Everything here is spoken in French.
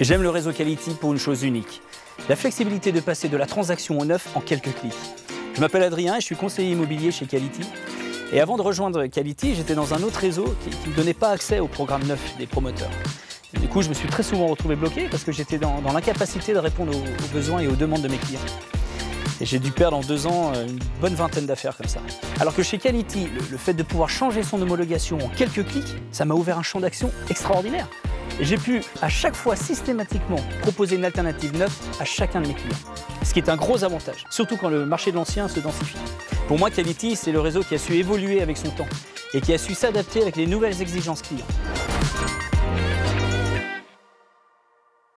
J'aime le réseau Quality pour une chose unique, la flexibilité de passer de la transaction au neuf en quelques clics. Je m'appelle Adrien et je suis conseiller immobilier chez Quality. Et avant de rejoindre Quality, j'étais dans un autre réseau qui ne donnait pas accès au programme neuf des promoteurs. Et du coup, je me suis très souvent retrouvé bloqué parce que j'étais dans, l'incapacité de répondre aux, besoins et aux demandes de mes clients. Et j'ai dû perdre en deux ans euh, une bonne vingtaine d'affaires comme ça. Alors que chez Quality, le fait de pouvoir changer son homologation en quelques clics, ça m'a ouvert un champ d'action extraordinaire. J'ai pu à chaque fois systématiquement proposer une alternative neuve à chacun de mes clients. Ce qui est un gros avantage, surtout quand le marché de l'ancien se densifie. Pour moi, Quality, c'est le réseau qui a su évoluer avec son temps et qui a su s'adapter avec les nouvelles exigences clients.